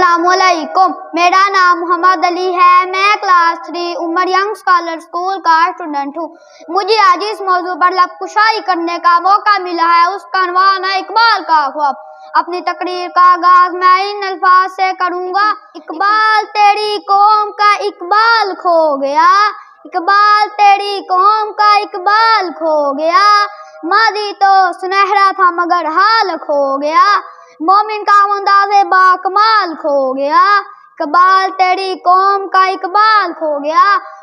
असलकुम मेरा नाम मोहम्मद अली है। मैं class three Umar Young Scholar School का स्टूडेंट हूँ। मुझे आज इस मौजू पर लबकुशाई करने का मौका मिला है। उसका अनवान है इकबाल का ख्वाब अपनी तकरीर का आगाज़ मैं इन अल्फाज से करूँगा। इकबाल, तेरी कौम का इकबाल खो गया। इकबाल, तेरी कौम का इकबाल खो गया। मादी तो सुनहरा था, मगर हाल खो गया। मोमिन का अंदाज बाकमाल खो गया। इकबाल तेरी कौम का इकबाल खो गया।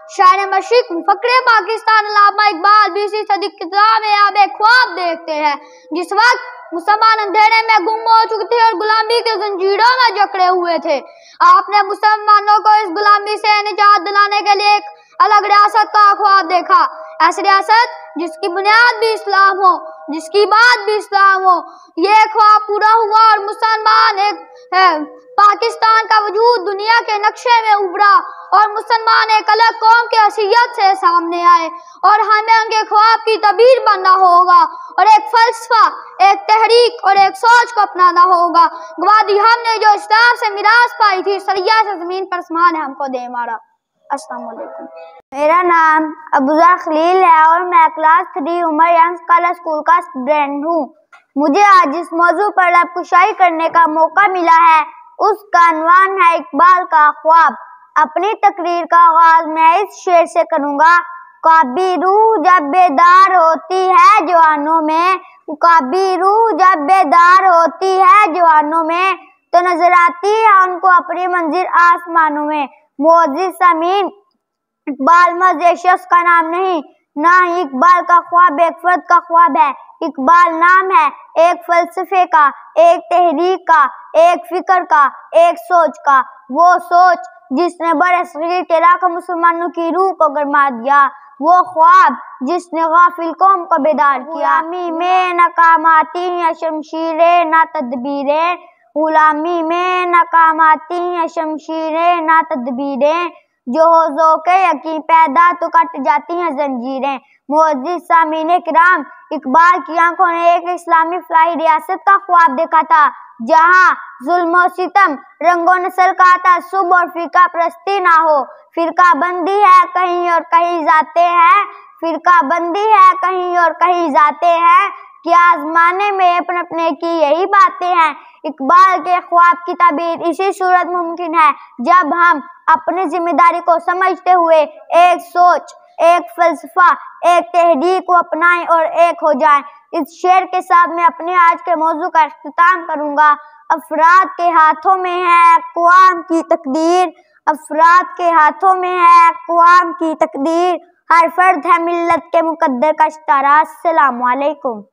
शायर मशिक फकरे पाकिस्तान लामा इकबाल बीसी सदी किताब में आप एक ख्वाब देखते हैं। जिस वक्त मुसलमान अंधेरे में गुम हो चुके थे और गुलामी के जंजीरों में जकड़े हुए थे, आपने मुसलमानों को इस गुलामी से निजात दिलाने के लिए एक अलग रियासत का ख्वाब देखा। ऐसी रियासत जिसकी बुनियाद भी इस्लाम हो जिसकी बात भी इस्लाम हो, ये ख्वाब पूरा हुआ और मुसलमान एक, है, पाकिस्तान का वजूद दुनिया के नक्शे में उभरा और मुसलमान एक अलग कौम की हसीियत से सामने आए और हमें उनके ख्वाब की तबीर बनना होगा और एक फलसफा, एक तहरीक और एक सोच को अपनाना होगा। गवादी हमने जो इस्लाम से मिराज पाई थी, सरिया से ज़मीन पर समान है हमको दे मारा। मेरा नाम अबूजर खलील है और मैं class three Umar Young Scholar School का स्टूडेंट हूँ। मुझे आज इस मौजू पर लबकुशाई करने का मौका मिला है। उसका अनवान है इकबाल का ख्वाब। अपनी तकरीर का आगाज़ मैं इस शेर से करूँगा। काबी रूह जब बेदार होती है जवानों में। काबी रूह जब बेदार होती है जवानों में। नज़र आती है उनको अपनी मंजिल आसमानों में। मोजिद समीन इकबाल मज शख्स का नाम नहीं। ना ही इकबाल का ख्वाब एक फर्द का ख्वाब है। इकबाल नाम है एक फलसफे का एक तहरीक का एक फ़िक्र का एक सोच का। वो सोच जिसने बड़े शरीर के लाखों मुसलमानों की रूह को गरमा दिया। वो ख्वाब जिसने गाफिल कौम को बेदार किया। में में नकामाती या शमशीरें ना तदबीरें गुलामी में नकामाती हैं, शमशीरें, ना तदबीरें, जो जो के यकीन पैदा तो कट जाती हैं जंजीरें। मोजिद सामीन कराम इकबाल की आँखों ने एक इस्लामी फलाही रियासत का ख्वाब देखा था, जहाँ जुल्म सितम, रंगो नस्ल का तासुब और फिरका प्रस्ती ना हो। फिरका बंदी है कहीं और कहीं जाते हैं, फिरका बंदी है कहीं और कहीं जाते हैं कि आजमाने में अपने अपने की यही बातें हैं। इकबाल के ख्वाब की तबीर इसी सूरत मुमकिन है, जब हम अपनी ज़िम्मेदारी को समझते हुए एक सोच, एक फलसफा, एक तहरीक को अपनाएँ और एक हो जाएँ। इस शेर के साथ मैं अपने आज के मौजू का अख्ताम करूँगा। अफराद के हाथों में है अकवाम की तकदीर। अफराद के हाथों में है अकवाम की तकदीर। हर फर्द है मिल्लत के मुकद्दर का इश्तारा। असलकुम